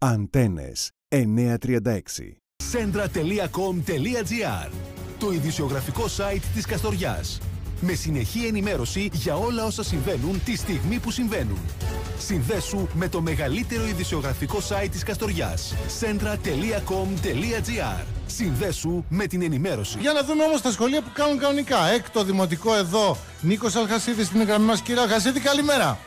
Αντένες 936. Centra.com.gr Το ειδησιογραφικό site της Καστοριάς. Με συνεχή ενημέρωση για όλα όσα συμβαίνουν τη στιγμή που συμβαίνουν. Συνδέσου με το μεγαλύτερο ειδησιογραφικό site της Καστοριάς. Centra.com.gr Συνδέσου με την ενημέρωση. Για να δούμε όμως τα σχολεία που κάνουν κανονικά. Έκτο δημοτικό εδώ, Νίκος Αλχασίδης στην γραμμή μας. Κύριε Αλχασίδη, καλημέρα.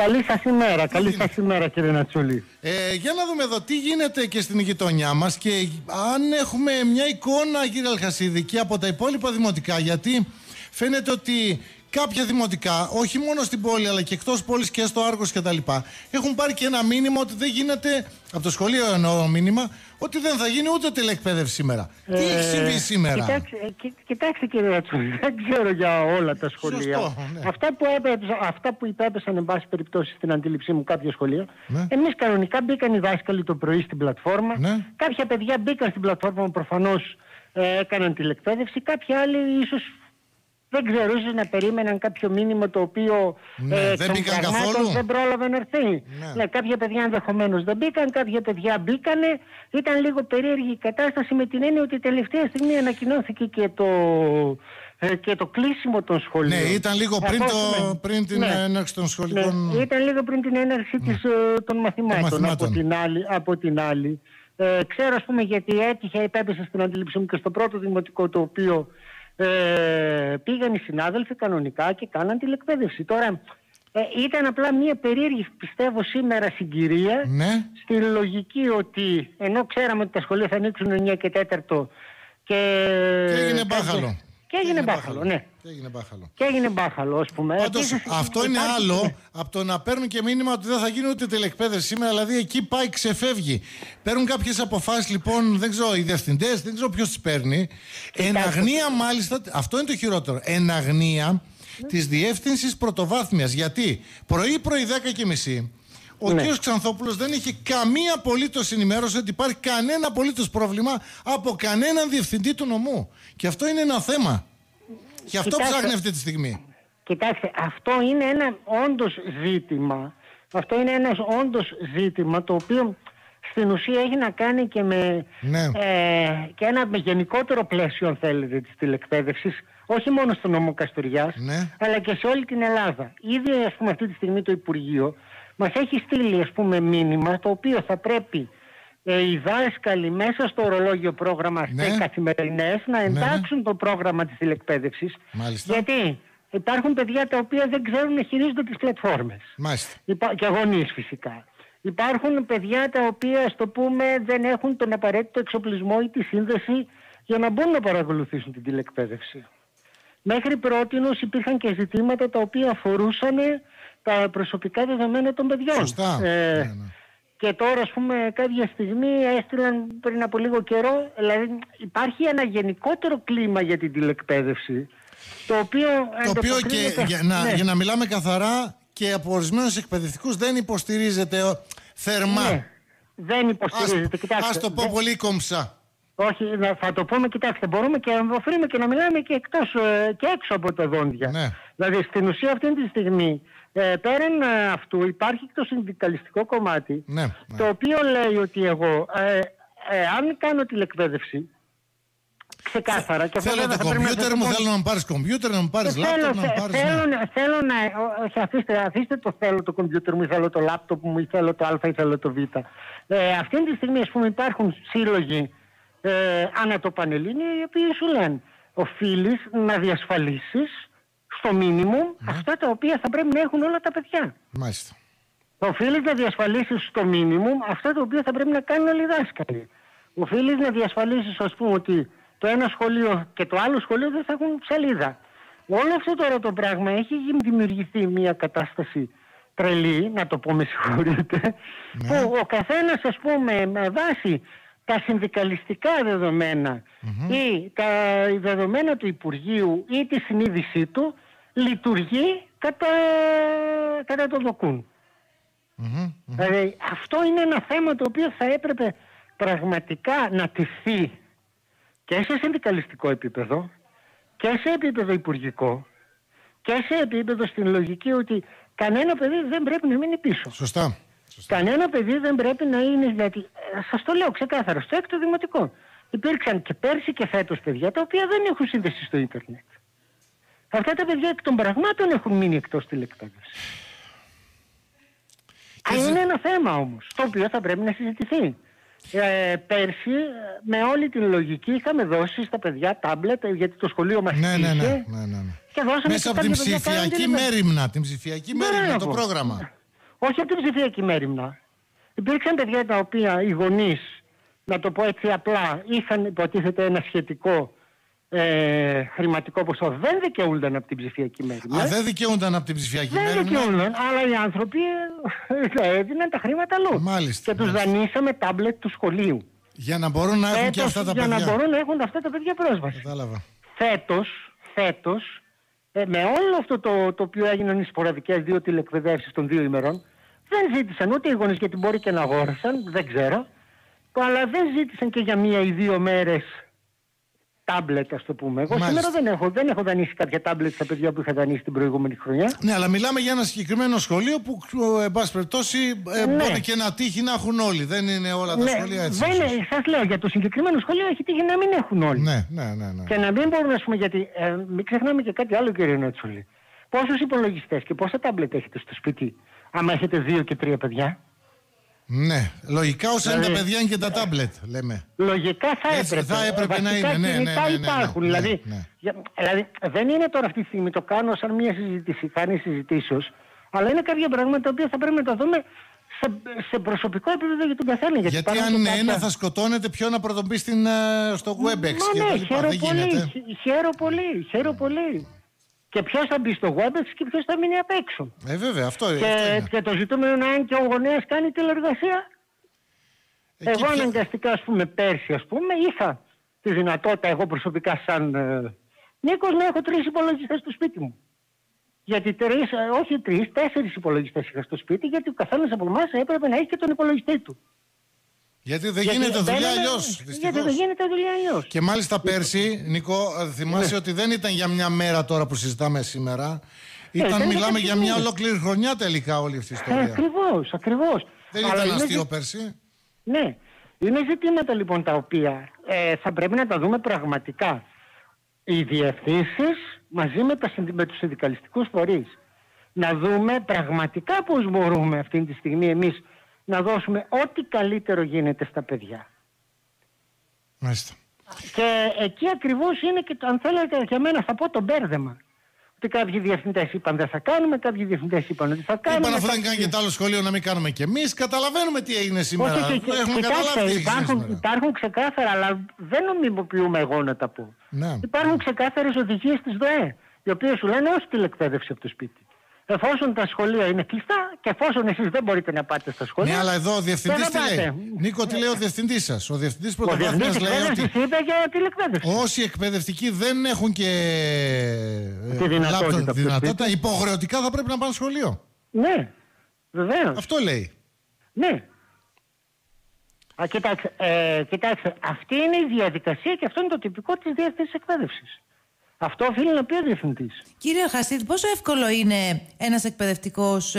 Καλή σας ημέρα, καλή σας ημέρα κύριε Νατσούλη. Ε, για να δούμε εδώ τι γίνεται και στην γειτονιά μας και αν έχουμε μια εικόνα κύριε Αλχασίδη και από τα υπόλοιπα δημοτικά γιατί φαίνεται ότι κάποια δημοτικά, όχι μόνο στην πόλη αλλά και εκτός πόλης και στο Άργος και τα λοιπά, έχουν πάρει και ένα μήνυμα ότι δεν γίνεται, από το σχολείο εννοώ μήνυμα, ότι δεν θα γίνει ούτε τηλεκπαίδευση σήμερα. Τι Ε, έχει συμβεί σήμερα; Κοιτάξτε, ε, κι- κοιτάξτε κύριε Νατσούλη, δεν ξέρω για όλα τα σχολεία. Σωστό, ναι. αυτά, που έπαιζαν, αυτά που υπέπεσαν εν πάση περιπτώσει στην αντίληψή μου κάποια σχολεία, Ναι. εμείς κανονικά μπήκαν οι δάσκαλοι το πρωί στην πλατφόρμα, Ναι. κάποια παιδιά μπήκαν στην πλατφόρμα προφανώς ε, έκαναν τηλεκπαίδευση, κάποιοι άλλοι ίσως δεν ξέρω, ίσως να περίμεναν κάποιο μήνυμα το οποίο Ναι, ε, δεν εκ των μπήκαν πραγμάτων καθόλου. δεν πρόλαβε να έρθει. Ναι. Ναι, κάποια παιδιά ενδεχομένως δεν μπήκαν, κάποια παιδιά μπήκανε. Ήταν λίγο περίεργη η κατάσταση με την έννοια ότι τελευταία στιγμή ανακοινώθηκε και το, ε, και το κλείσιμο των σχολείων. Ναι, ήταν λίγο πριν, Από το, όσο με- πριν την ναι. έναρξη των Ναι, σχολικών... ήταν λίγο πριν την έναρξη της, ε, των μαθημάτων. μαθημάτων. Από την άλλη, από την άλλη. Ε, ξέρω ας πούμε γιατί έτυχε, επέπεσε στην αντίληψή μου και στο πρώτο δημοτικό το οποίο ε, πήγαν οι συνάδελφοι κανονικά και κάναν τηλεκπαίδευση. Τώρα ε, ήταν απλά μια περίεργη πιστεύω σήμερα συγκυρία Ναι. στη λογική ότι ενώ ξέραμε ότι τα σχολεία θα ανοίξουν 9 και 4 και... Και έγινε μπάχαλο. Και έγινε μπάχαλο, ναι. Και έγινε μπάχαλο. Και έγινε μπάχαλο, ας πούμε. Πάντως, Επίσης, αυτό είναι υπάρχει- άλλο από το να παίρνουν και μήνυμα ότι δεν θα γίνει ούτε τηλεκπαίδευση σήμερα. Δηλαδή εκεί πάει, ξεφεύγει. Παίρνουν κάποιες αποφάσεις λοιπόν, δεν ξέρω, οι διευθυντές, δεν ξέρω ποιος τις παίρνει. Εν αγνία μάλιστα, αυτό είναι το χειρότερο. Εν αγνία της διεύθυνσης πρωτοβάθμιας. Γιατί πρωί-πρωί 10 και μισή. Ο Ναι. κ. Ξανθόπουλος δεν είχε καμία απολύτως ενημέρωση ότι υπάρχει κανένα απολύτως πρόβλημα από κανέναν διευθυντή του νομού. Και αυτό είναι ένα θέμα. Και αυτό Κοιτάξτε. ψάχνει αυτή τη στιγμή. Κοιτάξτε, αυτό είναι ένα όντως ζήτημα. Αυτό είναι ένας όντως ζήτημα το οποίο στην ουσία έχει να κάνει και με Ναι. ε, και ένα με γενικότερο πλαίσιο αν θέλετε της τηλεκπαίδευσης όχι μόνο στο νομό Καστοριάς Ναι. αλλά και σε όλη την Ελλάδα. Ήδη ας πούμε αυτή τη στιγμή το Υπουργείο μας έχει στείλει ας πούμε μήνυμα το οποίο θα πρέπει ε, οι δάσκαλοι μέσα στο ορολόγιο πρόγραμμα Ναι. στις καθημερινές να ναι. εντάξουν το πρόγραμμα της τηλεκπαίδευσης Μάλιστα. γιατί υπάρχουν παιδιά τα οποία δεν ξέρουν να χειρίζονται τις πλατφόρμες. Μάλιστα. Υπά... Και γονείς φυσικά. Υπάρχουν παιδιά τα οποία, ας το πούμε, δεν έχουν τον απαραίτητο εξοπλισμό ή τη σύνδεση για να μπορούν να παρακολουθήσουν την τηλεκπαίδευση. Μέχρι πρότινος υπήρχαν και ζητήματα τα οποία αφορούσαν τα προσωπικά δεδομένα των παιδιών. Σωστά. Ε, Ναι, ναι. Και τώρα, ας πούμε, κάποια στιγμή έστειλαν πριν από λίγο καιρό, δηλαδή υπάρχει ένα γενικότερο κλίμα για την τηλεκπαίδευση, το οποίο Το οποίο και ανταποκρίνεται- για να, Ναι. για να μιλάμε καθαρά και από ορισμένους εκπαιδευτικούς δεν υποστηρίζεται ο- θερμά. Ναι, δεν Ας, υποστηρίζεται. Κοιτάξτε, ας το πω δεν- πολύ κομψά. Όχι, να- θα το πούμε, κοιτάξτε, μπορούμε και να οφείλουμε και να μιλάμε και εκτός ε, και έξω από τα δόντια. Ναι. Δηλαδή, στην ουσία αυτή τη στιγμή, ε, πέραν ε, αυτού, υπάρχει και το συνδικαλιστικό κομμάτι, Ναι, ναι. το οποίο λέει ότι εγώ, ε, ε, αν κάνω τηλεκπαίδευση, ξεκάθαρα, και αυτό Θέλω βέβαια το θα πρέπει να κομπιούτερ σας μου, το πω- θέλω να μου πάρεις κομπιούτερ, να μου πάρεις ε, θέλω, λάπτοπ, να μου θε- πάρεις. θέλω, να- θέλω να. ό- Όχι, αφήστε, αφήστε το θέλω το κομπιούτερ μου, ή θέλω το λάπτοπ μου, ή θέλω το Α, ή θέλω το Β. Ε, αυτή τη στιγμή, ας πούμε, υπάρχουν σύλλογοι ε, ανά το Πανελλήνιο, οι οποίοι σου λένε οφείλεις να διασφαλίσεις στο μίνιμουμ αυτά τα οποία θα πρέπει να έχουν όλα τα παιδιά. Μάλιστα. Οφείλεις να διασφαλίσεις στο μίνιμουμ αυτά τα οποία θα πρέπει να κάνουν όλοι οι δάσκαλοι. Οφείλεις να διασφαλίσεις, ας πούμε, ότι το ένα σχολείο και το άλλο σχολείο δεν θα έχουν ψαλίδα. Όλο αυτό τώρα το πράγμα έχει γι- δημιουργηθεί μια κατάσταση τρελή, να το πω με συγχωρείτε, που ο καθένας ας πούμε με βάση τα συνδικαλιστικά δεδομένα ή τα δεδομένα του Υπουργείου ή τη συνείδησή του λειτουργεί κατά, κατά το δοκούν. Μμμ. Δηλαδή, αυτό είναι ένα θέμα το οποίο θα έπρεπε πραγματικά να τηθεί και σε συνδικαλιστικό επίπεδο και σε επίπεδο υπουργικό και σε επίπεδο στην λογική ότι κανένα παιδί δεν πρέπει να μείνει πίσω. Σωστά. Κανένα παιδί δεν πρέπει να είναι, δηλαδή, σας το λέω ξεκάθαρα, στο έκτο δημοτικό. Υπήρξαν και πέρσι και φέτος παιδιά τα οποία δεν έχουν σύνδεση στο ίντερνετ. Αυτά τα παιδιά εκ των πραγμάτων έχουν μείνει εκτός τηλεκτρονική. Είναι ένα θέμα όμως, το οποίο θα πρέπει να συζητηθεί. Ε, πέρσι, με όλη την λογική, είχαμε δώσει στα παιδιά τάμπλετ, γιατί το σχολείο μας Ναι, ναι, ναι. είχε, ναι, ναι, ναι. Και δώσαμε Μέσα και από την κάποια παιδιά ψηφιακή κάνουν τηλε- μέρημνα. Την ψηφιακή μέρημνα, το Μπράβο. πρόγραμμα. Όχι από την ψηφιακή μέρημνα. Υπήρξαν παιδιά τα οποία οι γονείς, να το πω έτσι απλά, είχαν υποτίθεται ένα σχετικό ε, χρηματικό ποσό. Δεν δικαιούνταν από την ψηφιακή μέρημνα. Α, δεν δικαιούνταν από την ψηφιακή Δεν μέρημνα. δικαιούνταν, αλλά οι άνθρωποι ε, έδιναν τα χρήματα αλλού. Μάλιστα, Και τους μάλιστα. δανείσαμε τάμπλετ του σχολείου. Για να μπορούν να έχουν και Φέτος, αυτά τα για παιδιά. να μπορούν να έχουν αυτά τα παιδιά πρόσβαση. Κατάλαβα. Φέτος, φέτος, ε, με όλο αυτό το, το οποίο έγιναν οι σποραδικές δύο τηλεκπαιδεύσεις των δύο ημερών, δεν ζήτησαν ούτε οι γονείς γιατί μπορεί και να αγόρασαν, δεν ξέρω, αλλά δεν ζήτησαν και για μία ή δύο μέρες τάμπλετ, ας το πούμε. Εγώ Μάλιστα. σήμερα δεν έχω, δεν έχω δανείσει κάποια τάμπλετ στα παιδιά που είχα δανείσει την προηγούμενη χρονιά. Ναι, αλλά μιλάμε για ένα συγκεκριμένο σχολείο που, ε, εν πάση περιπτώσει, ε, Ναι. μπορεί και να τύχει να έχουν όλοι. Δεν είναι όλα τα σχολεία έτσι. δεν ίσως. είναι, σας λέω, για το συγκεκριμένο σχολείο έχει τύχει να μην έχουν όλοι. Ναι, ναι, ναι. ναι. Και να μην μπορούμε, ας πούμε, γιατί ε, μην ξεχνάμε και κάτι άλλο, κύριε Νότσολη. Πόσους υπολογιστές και πόσα τάμπλετ έχετε στο σπίτι, άμα έχετε δύο και τρία παιδιά; Ναι, λογικά όσα είναι τα Δηλαδή- παιδιά είναι και τα τάμπλετ, λέμε. Λογικά θα Έτσι, έπρεπε. θα έπρεπε να Βασικά είναι, ναι, κινητά ναι, ναι, ναι, υπάρχουν. ναι, δηλαδή, ναι. για- δηλαδή, δεν είναι τώρα αυτή τη στιγμή, το κάνω σαν μια συζήτηση, κάνει συζητήσεως, αλλά είναι κάποια πράγματα τα οποία θα πρέπει να τα δούμε σε, σε προσωπικό επίπεδο για τον καθένα. Γιατί, Γιατί υπάρχουν αν και είναι κάποια- ένα θα σκοτώνεται, ποιο να πρωτομπεί στην, ε, στο WebEx Μα και ναι, τα λοιπά. χαίρο Δεν πολύ, γίνεται. χ- χαίρο πολύ, χαίρο πολύ. Και ποιος θα μπει στο WebEx και ποιος θα μείνει απ' έξω. Ε, βέβαια, αυτό, αυτό Και, είναι. και το ζητούμενο να είναι και ο γονέας κάνει τηλεργασία. Εκεί εγώ ποια- αναγκαστικά, ας πούμε, πέρσι, ας πούμε, είχα τη δυνατότητα εγώ προσωπικά σαν ε, Νίκος να έχω τρεις υπολογιστές στο σπίτι μου. Γιατί τρεις, ε, όχι τρεις, τέσσερις υπολογιστές είχα στο σπίτι, γιατί ο καθένας από εμάς έπρεπε να έχει και τον υπολογιστή του. Γιατί δεν Γιατί γίνεται δουλειά μπαίναμε- αλλιώς. Γιατί δεν γίνεται δουλειά αλλιώς. Και μάλιστα πέρσι, Νικό, ε, Ναι. θυμάσαι ότι δεν ήταν για μια μέρα τώρα που συζητάμε σήμερα. Ήταν, ήταν μιλάμε κάποιες για μια μέρες. ολόκληρη χρονιά τελικά όλη αυτή η Ε, ιστορία. ακριβώς, ακριβώς. Δεν Αλλά ήταν είναι αστείο ζη- πέρσι; Ναι. Είναι ζητήματα λοιπόν τα οποία ε, θα πρέπει να τα δούμε πραγματικά. Οι διευθύνσεις μαζί με, τα, συνδι- με τους συνδικαλιστικούς φορείς. Να δούμε πραγματικά πώς μπορούμε αυτή τη στιγμή εμείς να δώσουμε ό,τι καλύτερο γίνεται στα παιδιά. Μάλιστα. Και εκεί ακριβώς είναι και, το- αν θέλετε για μένα θα πω το μπέρδεμα. Ότι κάποιοι διευθυντές είπαν δεν θα κάνουμε, κάποιοι διευθυντές είπαν ότι θα κάνουμε. Είπαν αφού δεν κάποιοι- κάνει και το άλλο σχολείο να μην κάνουμε κι εμείς. Καταλαβαίνουμε τι έγινε σήμερα. Όχι, και- και- Έχουμε κοιτάξτε, καταλάβει τι έγινε υπάρχουν, σήμερα. υπάρχουν ξεκάθαρα, αλλά δεν νομιμοποιούμε εγώ να τα πω. Ναι. Υπάρχουν ξεκάθαρες οδηγίες της ΔΟΕ, οι οποίες σου λένε όχι τηλεκπαίδευση από το σπίτι. Εφόσον τα σχολεία είναι κλειστά και εφόσον εσείς δεν μπορείτε να πάτε στα σχολεία. Ναι, αλλά εδώ ο διευθυντής δεν τι θα λέει; πάτε. Νίκο, τι λέει ο διευθυντής σας; Ο διευθυντής Ο πρωτοβάθμια διευθυντής λέει ότι εκπαίδευσης είπε για τηλεκπαίδευση. όσοι εκπαιδευτικοί δεν έχουν και ε, Τη δυνατότητα λάπτοπ, από το δυνατότητα σπίτι. υποχρεωτικά θα πρέπει να πάνε σχολείο. Ναι, βεβαίως. Αυτό λέει. Ναι. Α, κοιτάξτε, ε, κοιτάξτε, αυτή είναι η διαδικασία και αυτό είναι το τυπικό της διεύθυνσης εκπαίδευσης. Αυτό οφείλει να πει ο διευθυντής. Κύριε Χασίδη, πόσο εύκολο είναι ένας εκπαιδευτικός,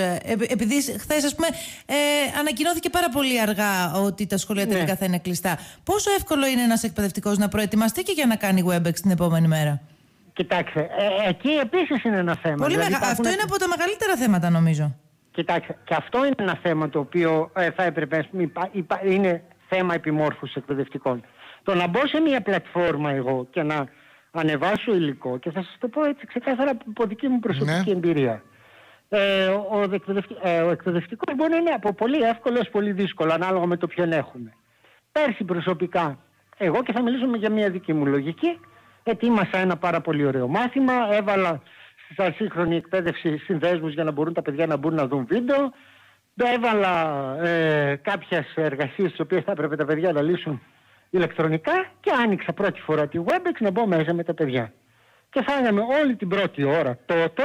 επειδή χθες, ας πούμε, ε, ανακοινώθηκε πάρα πολύ αργά ότι τα σχολεία Ναι. τελικά θα είναι κλειστά. Πόσο εύκολο είναι ένας εκπαιδευτικός να προετοιμαστεί και για να κάνει WebEx την επόμενη μέρα; Κοιτάξτε, ε, εκεί επίσης είναι ένα θέμα. Πολύ Δηλαδή μεγα... υπάρχουν- Αυτό είναι από τα μεγαλύτερα θέματα, νομίζω. Κοιτάξτε, και αυτό είναι ένα θέμα το οποίο ε, θα έπρεπε, ας πούμε, υπά- υπά- είναι θέμα επιμόρφωσης εκπαιδευτικών. Το να μπω σε μια πλατφόρμα εγώ και να ανεβάσω υλικό και θα σας το πω έτσι ξεκάθαρα από δική μου προσωπική Ναι. εμπειρία. Ε, ο, ο, εκπαιδευτικ, ε, ο εκπαιδευτικός μπορεί να είναι από πολύ εύκολος έως πολύ δύσκολο ανάλογα με το ποιον έχουμε. Πέρσι προσωπικά, εγώ και θα μιλήσω για μια δική μου λογική, ετοίμασα ένα πάρα πολύ ωραίο μάθημα, έβαλα στην ασύγχρονη εκπαίδευση συνδέσμους για να μπορούν τα παιδιά να μπουν να δουν βίντεο, έβαλα ε, κάποιες εργασίες τις οποίες θα έπρεπε τα παιδιά να λύσουν ηλεκτρονικά και άνοιξα πρώτη φορά τη WebEx να μπω μέσα με τα παιδιά. Και φάγαμε όλη την πρώτη ώρα τότε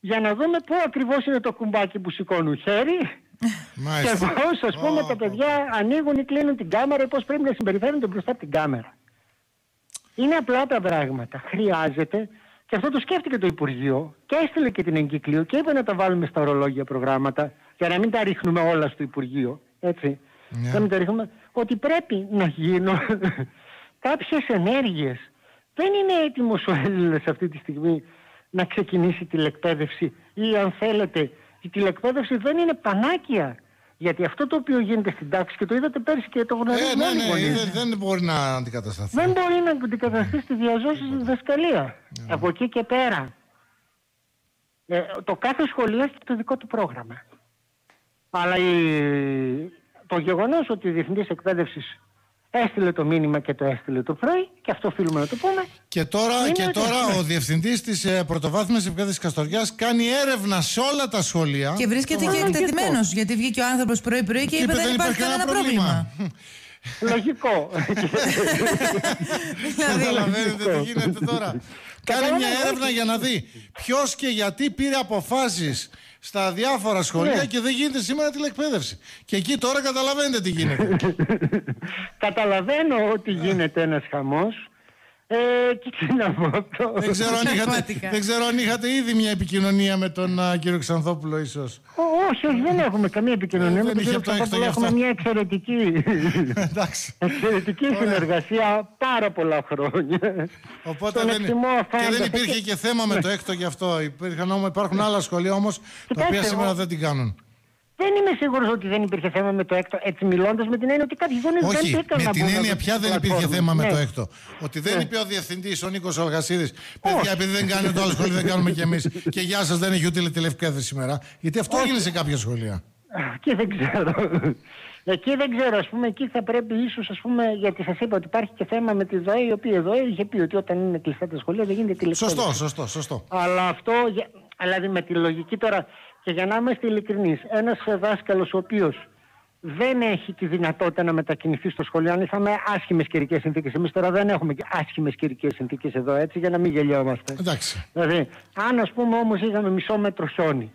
για να δούμε πού ακριβώς είναι το κουμπάκι που σηκώνουν χέρι και Μάλιστα. πώς ας πούμε τα παιδιά ανοίγουν ή κλείνουν την κάμερα ή πώς πρέπει να συμπεριφέρονται μπροστά από την κάμερα. Είναι απλά τα πράγματα. Χρειάζεται και αυτό το σκέφτηκε το Υπουργείο και έστειλε και την εγκύκλιο και είπε να τα βάλουμε στα ορολόγια προγράμματα για να μην τα ρίχνουμε όλα στο Υπουργείο, έτσι, Ναι. να μην τα ρίχνουμε, ότι πρέπει να γίνουν κάποιες ενέργειες. Δεν είναι έτοιμος ο Έλληνας αυτή τη στιγμή να ξεκινήσει τηλεκπαίδευση ή αν θέλετε, η τηλεκπαίδευση δεν είναι πανάκια. Γιατί αυτό το οποίο γίνεται στην τάξη και το είδατε πέρσι και το Ε, γνωρίζουμε ναι, όλοι οι ναι, γονείς. είδε- δεν μπορεί να αντικατασταθεί. Δεν μπορεί να αντικαταστήσει τη διαζώση στη διδασκαλία. Από εκεί και πέρα. Ε, το κάθε σχολείο έχει το δικό του πρόγραμμα. Αλλά η- το γεγονός ότι ο Διευθυντής Εκπαίδευσης έστειλε το μήνυμα και το έστειλε το πρωί, και αυτό οφείλουμε να το πούμε, Και τώρα, Είναι και ότι- τώρα ο διευθυντής της ε, πρωτοβάθμιας εκπαίδευσης Καστοριάς κάνει έρευνα σε όλα τα σχολεία. Και βρίσκεται και Λογικό. εκτεθειμένο. Γιατί βγήκε ο άνθρωπος πρωί-πρωί και είπε δεν υπάρχει κανένα πρόβλημα. λογικό. Δηλαδή, Καταλαβαίνετε τι γίνεται τώρα. Κάνει μια Καταλαβαίνω, έρευνα όχι. για να δει ποιος και γιατί πήρε αποφάσεις στα διάφορα σχολεία Ναι. και δεν γίνεται σήμερα τηλεκπαίδευση. Και εκεί τώρα καταλαβαίνετε τι γίνεται. Καταλαβαίνω ότι γίνεται ένας χαμός. Ε, και τι να πω αυτό. δεν, ξέρω αν είχατε, Πραγματικά. δεν ξέρω αν είχατε ήδη μια επικοινωνία με τον α, κύριο Ξανθόπουλο, ίσως. Ω, όχι, όχι, δεν έχουμε καμία επικοινωνία. Ε, με δεν τον είχε κύριο το έξω Παπαδόπουλο γι' αυτό. Έχουμε μια εξαιρετική, Εντάξει. εξαιρετική συνεργασία πάρα πολλά χρόνια. Οπότε Στον δεν, εκτιμώ και δεν αφάνταστα υπήρχε και- και θέμα με το έκτο γι' αυτό. Υπήρχαν, όμως- υπάρχουν άλλα σχολεία όμως τα Κοιτάξτε, οποία σήμερα εγώ- δεν την κάνουν. Δεν είμαι σίγουρος ότι δεν υπήρχε θέμα με το έκτο, έτσι μιλώντας με την έννοια ότι κάποιοι γονείς δεν Όχι, πήγαν με να την μπουν έννοια από πια τις δεν υπήρχε πλατφόρμες. θέμα με Ναι. το έκτο. Ότι δεν Ναι. είπε ο διευθυντής, ο Νίκος Ολγασίδη, παιδιά, επειδή δεν κάνει το άλλο σχολείο, δεν κάνουμε κι εμείς. Και γεια σας, δεν έχει ούτε τηλευκέδεση σήμερα. Γιατί αυτό έγινε σε κάποια σχολεία. Εκεί δεν ξέρω. Εκεί δεν ξέρω, ας πούμε, εκεί θα πρέπει ίσως, ας πούμε, γιατί σας είπα ότι υπάρχει και θέμα με τη ΔΟΕ, η οποία η ΔΟΕ είχε πει ότι όταν είναι κλειστά τα σχολεία δεν γίνεται τηλεκπαίδευση. Σωστό, σωστό, σωστό. Αλλά αυτό, για- δηλαδή με τη λογική τώρα, και για να είμαστε ειλικρινείς, ένας δάσκαλος ο οποίος δεν έχει τη δυνατότητα να μετακινηθεί στο σχολείο, αν είχαμε άσχημες καιρικές συνθήκες, εμείς τώρα δεν έχουμε και άσχημες καιρικές συνθήκες εδώ, έτσι, για να μην γελιόμαστε. Εντάξει. Δηλαδή, αν ας πούμε όμως είχαμε μισό μέτρο χιόνι,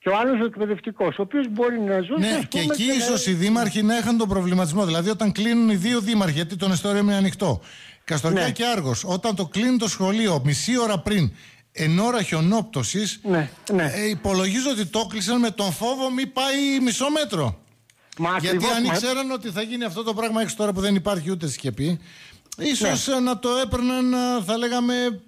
και ο άλλος ο εκπαιδευτικός, ο οποίος μπορεί να ζούσε, Ναι, ας και πούμε, εκεί να- ίσως οι δήμαρχοι να είχαν τον προβληματισμό. Δηλαδή, όταν κλείνουν οι δύο δήμαρχοι, γιατί τον εστόριο είναι ανοιχτό, Καστοριά Ναι. και Άργος, όταν το κλείνει το σχολείο μισή ώρα πριν, εν ώρα χιονόπτωσης, Ναι, ναι. ε, υπολογίζω ότι το κλείσαν με τον φόβο μη πάει μισό μέτρο. Μα Γιατί ακριβώς, αν μα- ήξεραν ότι θα γίνει αυτό το πράγμα έξω τώρα που δεν υπάρχει ούτε σκεπή, ίσως Ναι. ε, να το έπαιρναν, ε, θα λέγαμε.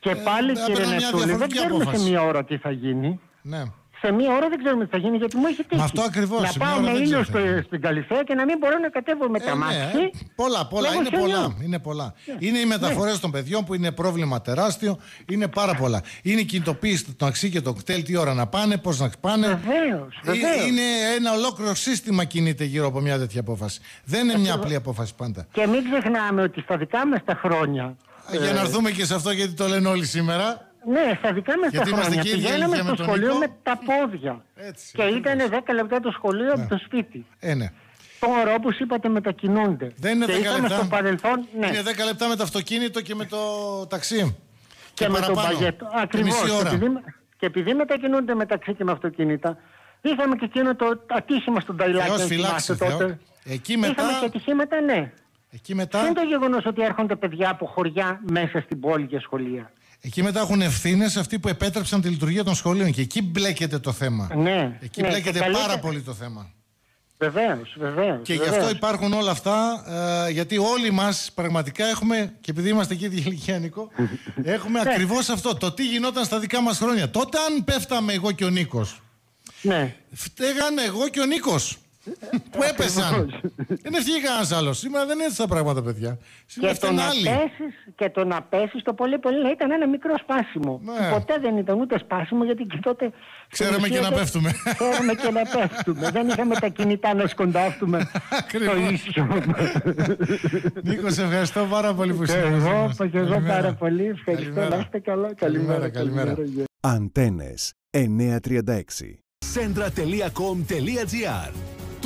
Και ε, πάλι θα κύριε έπαιρναν μια Νεκτούλη, δεν διαφορετική ξέρουμε απόφαση. σε μία ώρα τι θα γίνει. Ναι. Σε μία ώρα δεν ξέρουμε τι θα γίνει γιατί μου έχει τύχει. αυτό ακριβώς, Να σε μία πάω ώρα με δεν ήλιο ξέρω τι θα στο, στην Καλυθέα και να μην μπορώ να κατέβω με Ε, τα ναι, μάξι. ε, πολλά, πολλά. Λόγω Είναι χιονιού. πολλά. Είναι, πολλά. είναι οι μεταφορές των παιδιών που είναι πρόβλημα τεράστιο. Είναι πάρα πολλά. Είναι η κινητοποίηση του ταξί και το κτέλ, τι ώρα να πάνε, πώς να πάνε. Βεβαίως, Ε, βεβαίως. Είναι ένα ολόκληρο σύστημα κινείται γύρω από μια τέτοια απόφαση. Δεν είναι μια απλή απόφαση πάντα. Και μην ξεχνάμε ότι στα δικά μας τα χρόνια. Για ε, να έρθουμε και σε αυτό γιατί το λένε όλοι σήμερα. Ναι, στα δικά μας τα Γιατί είμαστε χρόνια και ίδια πηγαίναμε ηλικία με στο τον σχολείο Νίκο. με τα πόδια. Έτσι, και ακριβώς. ήταν 10 λεπτά το σχολείο από το σπίτι. Ε, ναι. Τώρα όπως είπατε μετακινούνται. Δεν είναι και 10 είχαμε λεπτά. στο παρελθόν, ναι. Είναι 10 λεπτά με το αυτοκίνητο και με το ταξί. και, με τον παραπάνω. παγετό. Και Ακριβώς. μισή Και ώρα. επειδή, και επειδή μετακινούνται μεταξύ και με αυτοκίνητα, είχαμε και εκείνο το ατύχημα στον Ταϊλάκη. Θεός αν φυλάξει, θυμάστε Θεό. τότε. Εκεί μετά- Είχαμε και ατυχήματα, ναι. Εκεί Δεν μετά, είναι το γεγονός ότι έρχονται παιδιά από χωριά μέσα στην πόλη για σχολεία. Εκεί μετά έχουν ευθύνες αυτοί που επέτρεψαν τη λειτουργία των σχολείων. Και εκεί μπλέκεται το θέμα. Ναι, Εκεί ναι, μπλέκεται και καλύτερα- πάρα πολύ το θέμα. Βεβαίως, βεβαίως. Και γι' αυτό υπάρχουν όλα αυτά, ε, γιατί όλοι μας πραγματικά έχουμε, και επειδή είμαστε εκεί ηλικία, Νίκο, έχουμε Ναι. ακριβώς αυτό. Το τι γινόταν στα δικά μας χρόνια. Τότε, αν πέφταμε εγώ και ο Νίκος, Ναι. φταίγανε εγώ και ο Νίκος. Που έπεσαν. δεν ευθύγει κανένας άλλος. Σήμερα δεν είναι έτσι τα πράγματα, παιδιά. Σήμερα Και το, φταίνουν να άλλοι. πέσεις, και το να πέσεις το πολύ πολύ να ήταν ένα μικρό σπάσιμο. Ναι. Ποτέ δεν ήταν ούτε σπάσιμο γιατί και τότε. Ξέραμε στην και ουσία να δεν- πέφτουμε. Ξέραμε και να πέφτουμε. δεν είχαμε τα κινητά να σκοντάφτουμε στο Ακριβώς. ίσιο. Νίκος, σε ευχαριστώ πάρα πολύ που Και ήσουν μαζί εγώ, μας. και εγώ Καλημέρα. πάρα πολύ. Ευχαριστώ. Καλημέρα. Να είστε καλά. Καλημέρα, Καλημέρα. καλημέρα. Αντένες 936. Centra.com.gr